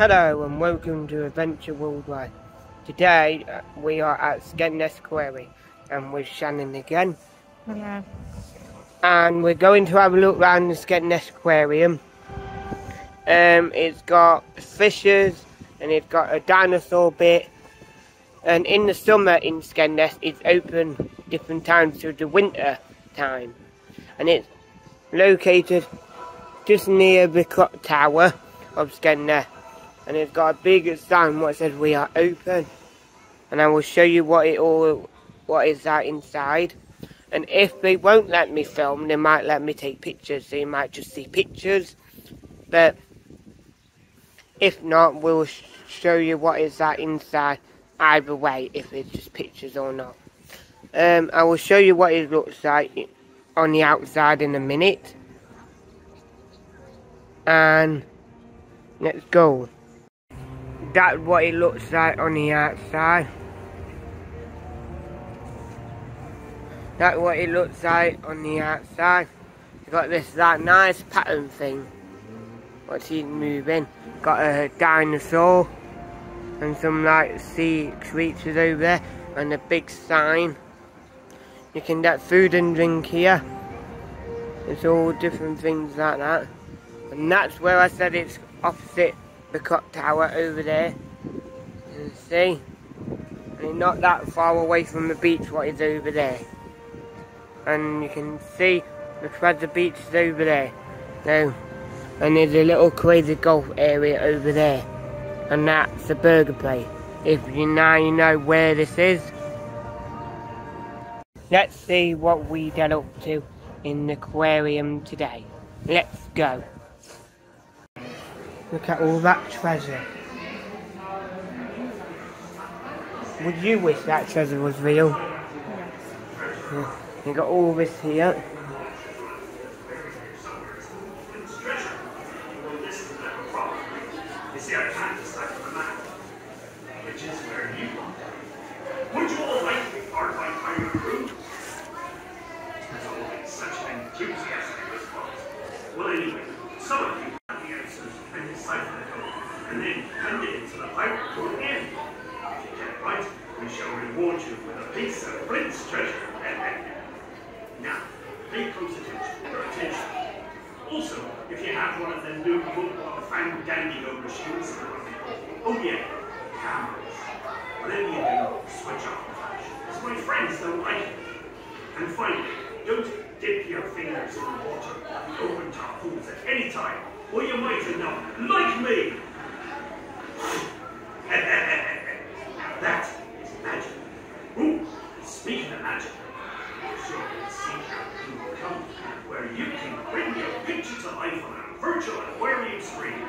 Hello and welcome to Adventure Worldwide. Today uh, we are at Skegness Quarry and with Shannon again. Hello. And we're going to have a look around the Skegness Aquarium. Um, it's got fishes and it's got a dinosaur bit. And in the summer in Skegness it's open different times to the winter time. And it's located just near the clock tower of Skegness and it's got a big sign what says we are open. And I will show you what it all what is that inside. And if they won't let me film they might let me take pictures. So you might just see pictures. But if not we'll sh show you what is that inside either way if it's just pictures or not. Um, I will show you what it looks like on the outside in a minute. And let's go that's what it looks like on the outside. That's what it looks like on the outside. It's got this that nice pattern thing. What's he moving? Got a dinosaur and some like sea creatures over there and a big sign. You can get food and drink here. It's all different things like that. And that's where I said it's opposite the clock tower over there. You see? And not that far away from the beach what is over there. And you can see the Treasure Beach is over there. Now, and there's a little crazy golf area over there. And that's the burger place. If you now you know where this is. Let's see what we get up to in the aquarium today. Let's go. Look at all that treasure. Would you wish that treasure was real? Yes. You got all this here. Would you all like to be part of my pirate crew? There's always such an enthusiastic response. Well, anyway, some of you have the answers and decipher the code, and then hand it into the pirate crew again. If you get it right, we shall reward you with a piece of Flint's treasure. now, pay close attention. Your attention. Also, one of them new football fan dandy go machines, oh yeah, cameras. Whatever you do, switch off the flash. Because my friends don't like it. And finally, don't dip your fingers in water the open top pools at any time, or you might end up like me. that is magic. Ooh, speaking of magic, I'm sure you'll see how you will come, where you can bring your picture to life on a virtual aquarium screen.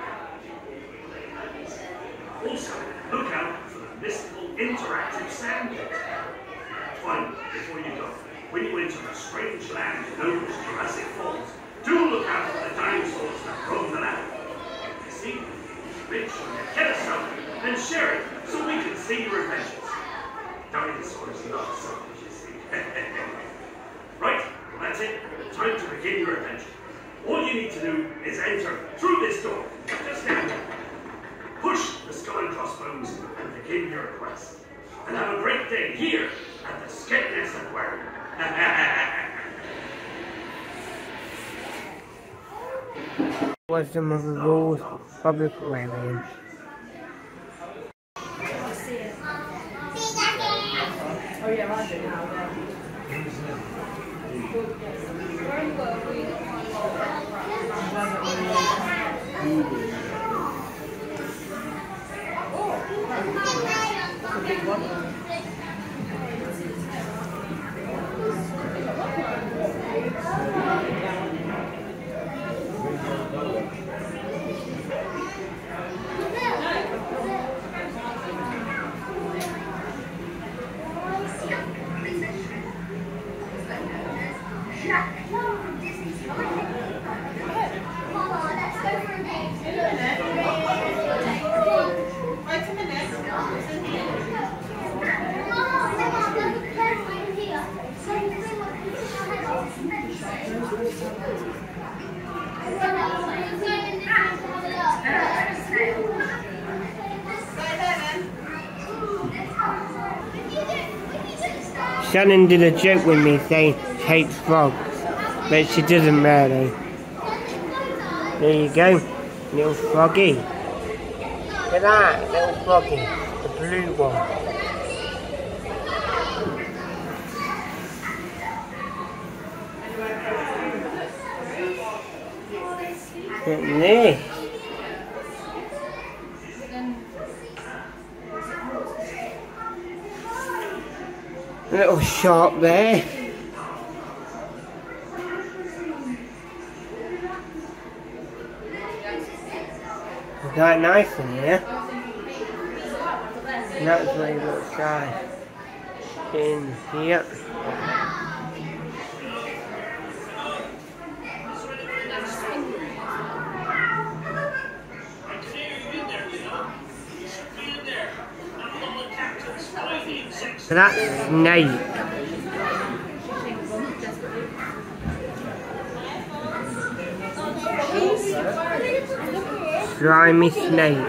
Also, look out for the sound. Finally, before you go, when you enter a strange land known as Jurassic Falls, do look out for the dinosaurs that roam the land. You see make sure you get a selfie and share it so we can see your adventures. Dinosaurs love selfies, you see. right, well that's it. Time to begin your adventure. All you need to do is enter through this door, just now. Push the skull and crossbones and begin your quest. And have a great day here at the Aquarium. Was some of the rules of the aquarium. Oh yeah, I do now. Shannon did a joke with me saying she hates frogs, but she doesn't really. There you go, little froggy. Look at that, little froggy, the blue one. Look at this. A little shop there. Quite nice in here. And that's it looks like in here. So that's snake. Slimy snake.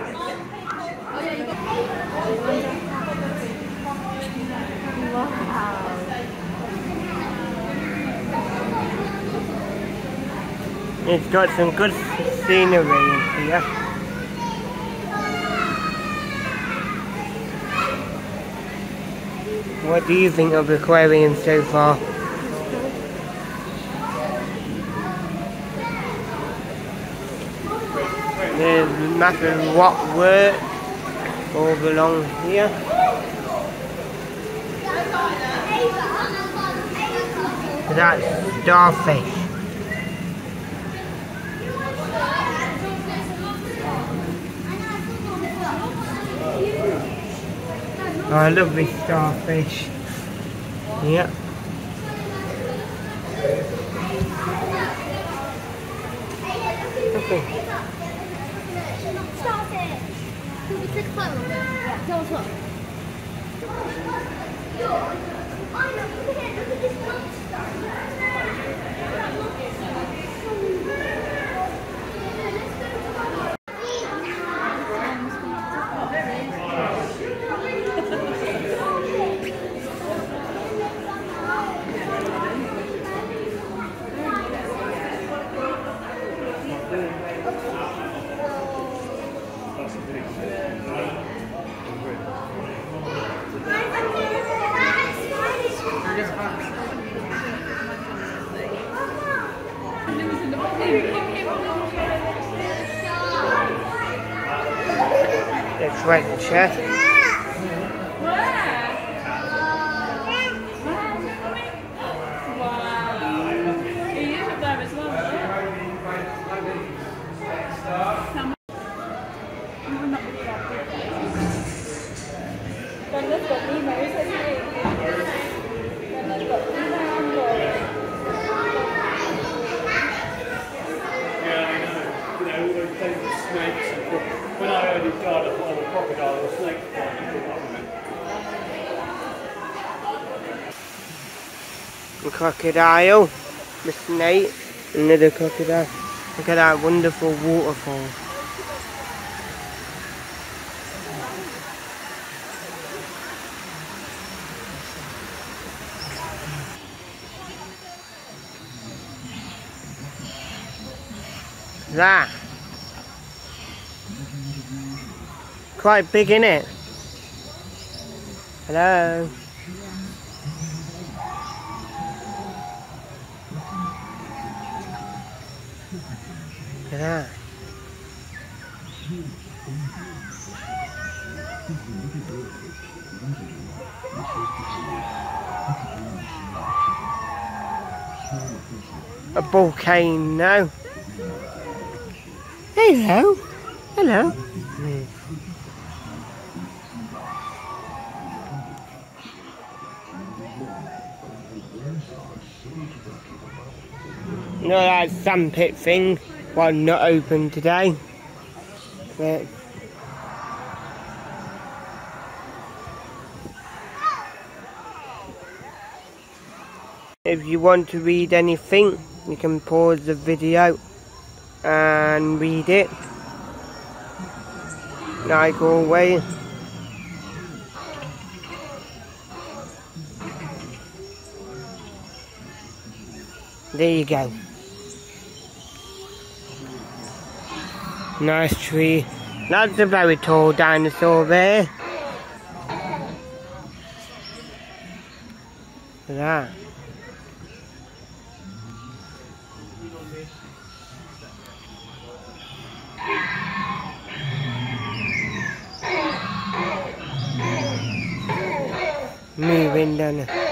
It's got some good scenery in here. What do you think of the aquarium so far? There's massive rock work all along here. That's starfish. Oh, I love this starfish. Yep. Okay. Stop it! It's. Yeah, don't look. I know, look at it, look at this monster. Let's write the chat. He is up there as well. Con nước cục đi mới sẽ gì? Con nước cục đi nam rồi. Yeah, I know. You know, all snakes. and When I he died, of a crocodile a snake flying up from it. Crocodile, the snake, another crocodile. Look at that wonderful waterfall. That. Quite big, is it? Hello. Look at that. A volcano. Hello. Hello. That sandpit thing? Well, not open today. But if you want to read anything, you can pause the video and read it. Like always. There you go. Nice tree. That's a very tall dinosaur there. Look at that. Moving down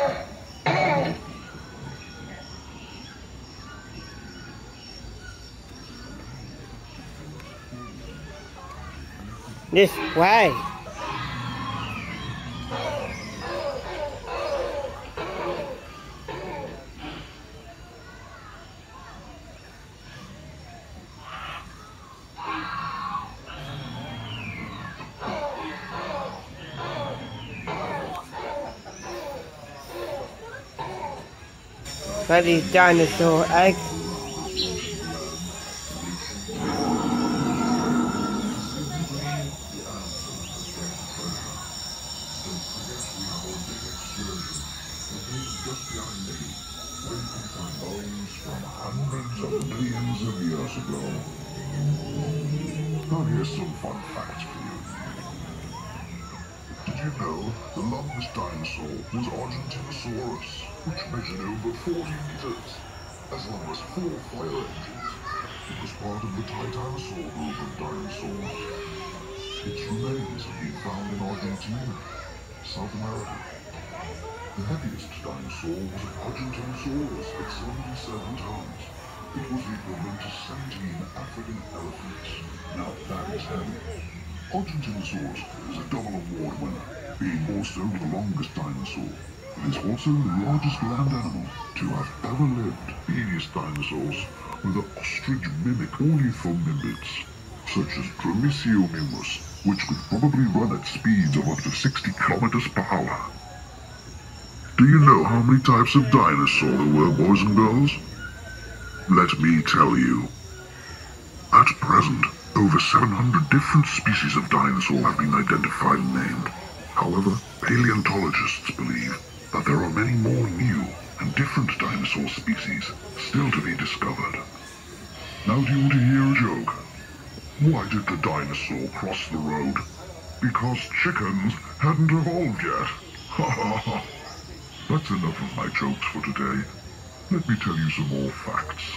This way. These dinosaur eggs. Hundreds of millions of years ago. Now here's some fun facts for you. Did you know the longest dinosaur was Argentinosaurus, which measured over 40 meters, as long as four fire engines. It was part of the Titanosaur group of dinosaurs. Its remains have been found in Argentina, South America, the heaviest dinosaur was an Argentinosaurus at 77 tons. It was equivalent to 17 African elephants. Now that is heavy. Argentinosaurus is a double award winner, being also the longest dinosaur. It is also the largest land animal to have ever lived. Previous dinosaurs were the ostrich mimic ornithomimids, such as Dromiceiomimus, which could probably run at speeds of up to 60 kilometers per hour. Do you know how many types of dinosaur there were, boys and girls? Let me tell you. At present, over 700 different species of dinosaur have been identified and named. However, paleontologists believe that there are many more new and different dinosaur species still to be discovered. Now do you want to hear a joke? Why did the dinosaur cross the road? Because chickens hadn't evolved yet. Ha ha ha. That's enough of my jokes for today. Let me tell you some more facts.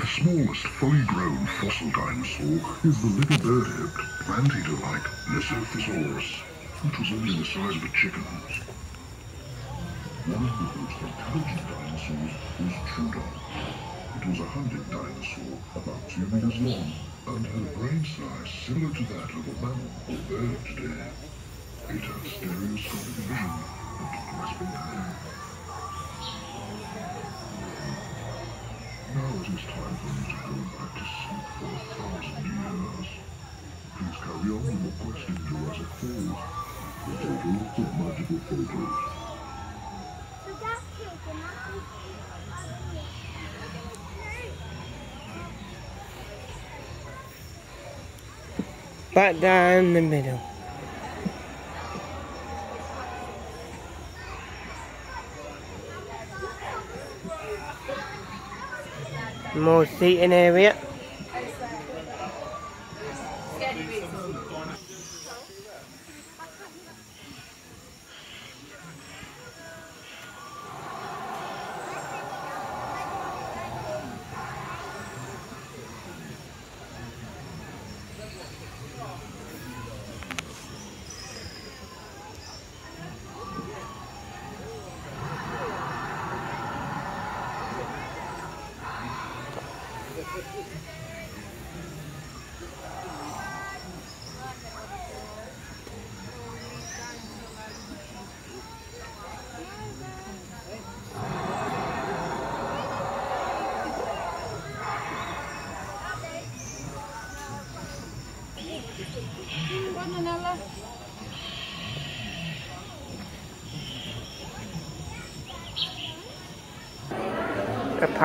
The smallest fully grown fossil dinosaur is the little bird-hipped, plant-eater-like Lesothosaurus, which was only the size of a chicken. One of the most intelligent dinosaurs was Troodon. It was a hunting dinosaur about two meters long and had a brain size similar to that of a mammal or bird today. It had stereoscopic vision. Now it is time for me to go back to sleep for a thousand years. Please carry on with your quest in Jurassic Falls. The total of magical photos. So that's taken up. Back down the middle. More seating area.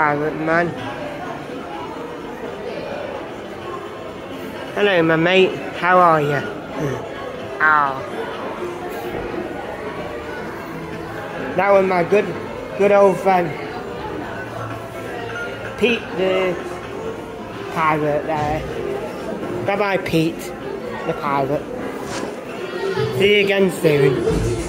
Pirate man. Hello, my mate. How are you? Ah. That was my good, good old friend. Pete the pirate there. Bye bye, Pete the pirate. See you again soon.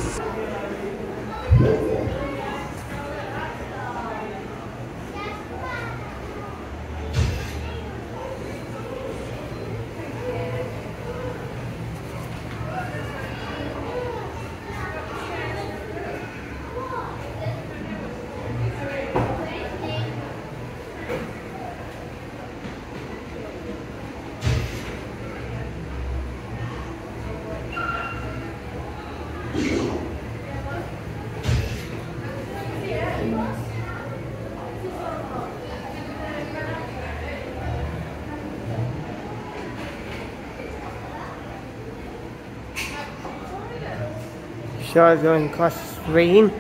Sure, going across the screen.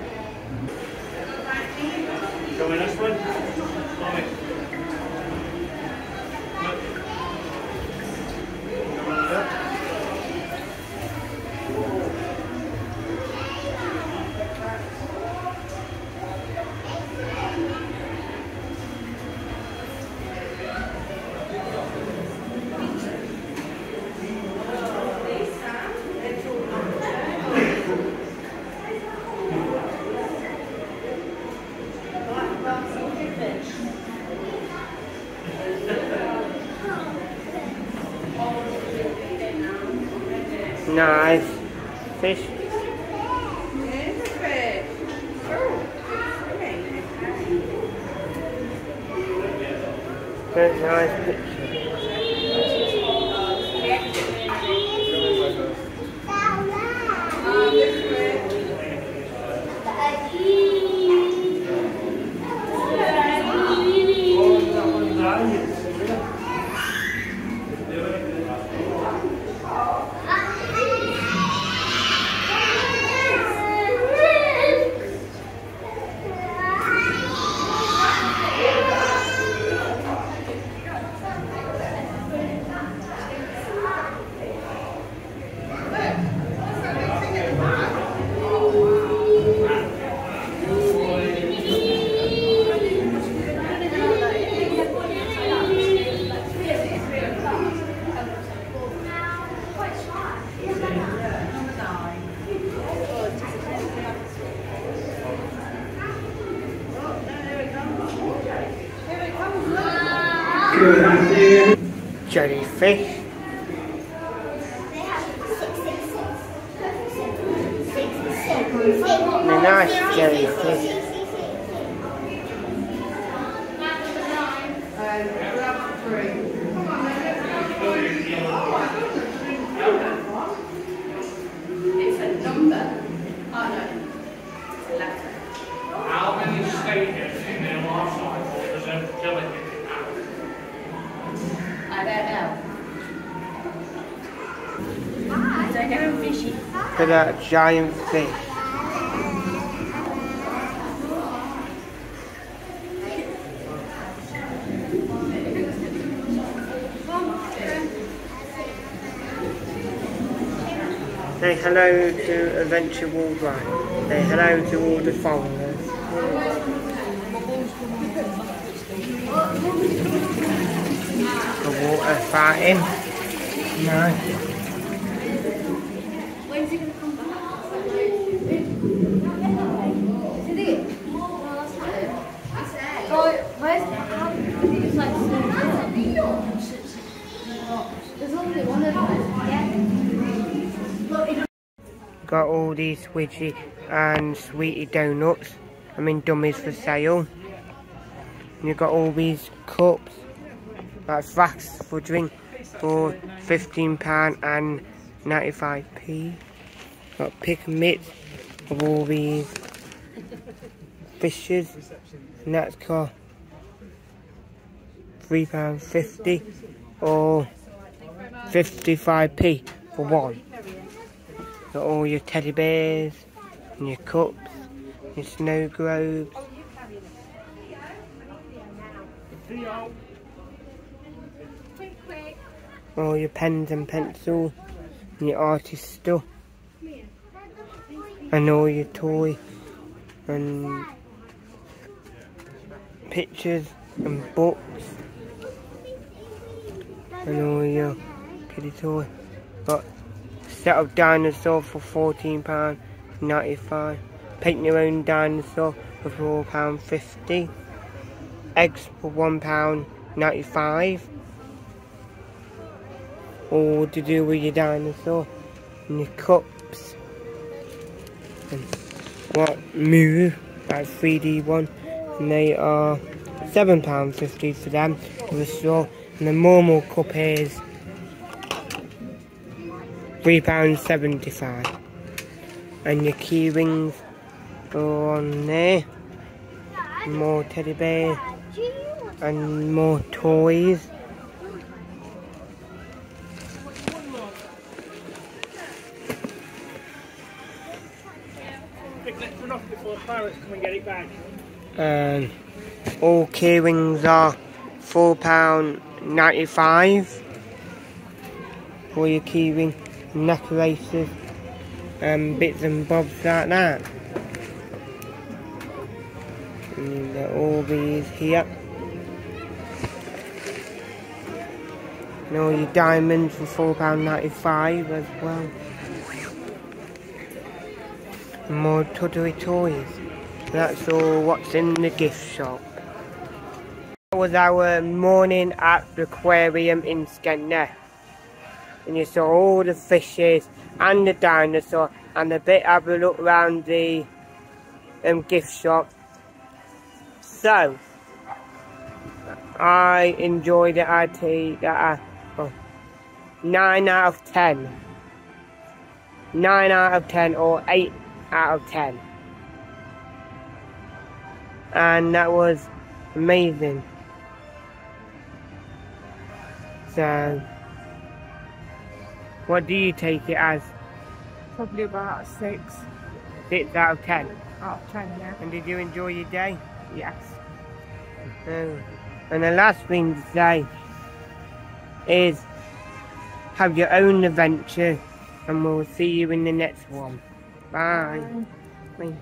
Nice fish. Very nice Jellyfish. The nice jellyfish. How many stages in their life cycle does a jellyfish have? I don't know. Is that going fishy? That giant fish. Say hello to Adventure Worldwide. Say hello to all the followers. The water fighting. Nice. When's he gonna come back? Is it? So, where's how it's like There's only one of them. Yeah. Look, it Got all these squidgy and sweetie donuts. I mean dummies for sale. And you've got all these cups, like flasks for drink, for £15 and 95p. Got pick and mix of all these fishes, and that's cost £3.50 or 55p for one. Got all your teddy bears and your cups, your snow globes. All your pens and pencils and your artist stuff. And all your toy and pictures and books and all your toys. Got a set of dinosaur for fourteen pound ninety five. Paint your own dinosaur for four pound fifty. Eggs for one pound ninety five. All to do with your dinosaur and your cups and what move that 3D one and they are seven pound fifty for them for the store. and the normal cup is three pound seventy five and your key rings are on there. More teddy bears and more toys. Quick, let's run off before the pirates come and get it back. and all key rings are four pound ninety five for your key ring necklaces and um, bits and bobs like that. And all these here. And all your diamonds for four pound ninety five as well. And more Tuttery toys. That's all what's in the gift shop. That was our morning at the aquarium in Skegness. And you saw all the fishes and the dinosaur and a bit of a look around the um, gift shop. So, I enjoyed it. Say that uh, oh, 9 out of 10. 9 out of 10 or 8 out of 10 and that was amazing. So, what do you take it as? Probably about six Six out of ten. out of ten, yeah. And did you enjoy your day? Yes. Oh. And the last thing to say is have your own adventure, and we'll see you in the next one. Bye. Bye.